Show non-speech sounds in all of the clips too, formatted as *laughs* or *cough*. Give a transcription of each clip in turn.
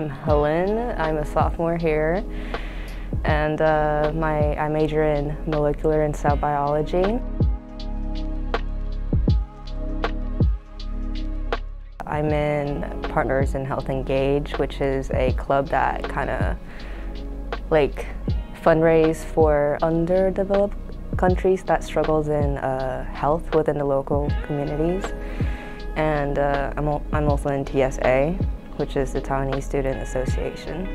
I'm Helen. I'm a sophomore here, and uh, my I major in molecular and cell biology. I'm in Partners in Health Engage, which is a club that kind of like fundraise for underdeveloped countries that struggles in uh, health within the local communities. And uh, I'm, I'm also in TSA, which is the Taiwanese Student Association.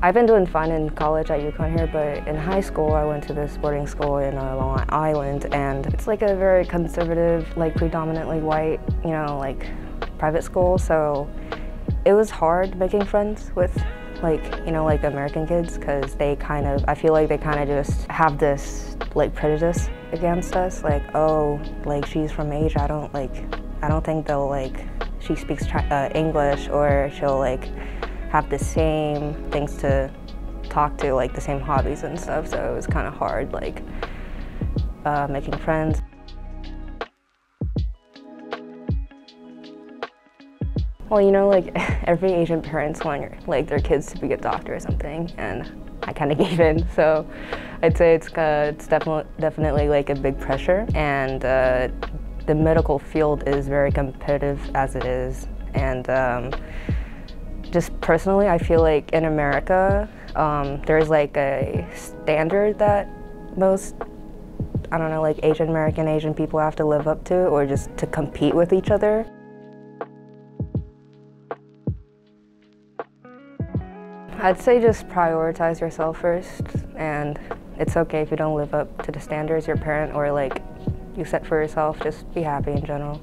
I've been doing fine in college at UConn here, but in high school I went to this boarding school in uh, Long Island, and it's like a very conservative, like predominantly white, you know, like private school, so it was hard making friends with like, you know, like American kids, because they kind of, I feel like they kind of just have this like prejudice against us, like, oh, like she's from Asia, I don't like, I don't think they'll like, she speaks uh, English or she'll like have the same things to talk to, like the same hobbies and stuff. So it was kind of hard, like uh, making friends. Well, you know, like *laughs* every Asian parents want like their kids to be a doctor or something, and I kind of *laughs* gave in. So I'd say it's uh, it's definitely definitely like a big pressure, and uh, the medical field is very competitive as it is, and um, just personally, I feel like in America, um, there's like a standard that most, I don't know, like Asian American Asian people have to live up to, or just to compete with each other. I'd say just prioritize yourself first, and it's okay if you don't live up to the standards your parent or like you set for yourself. Just be happy in general.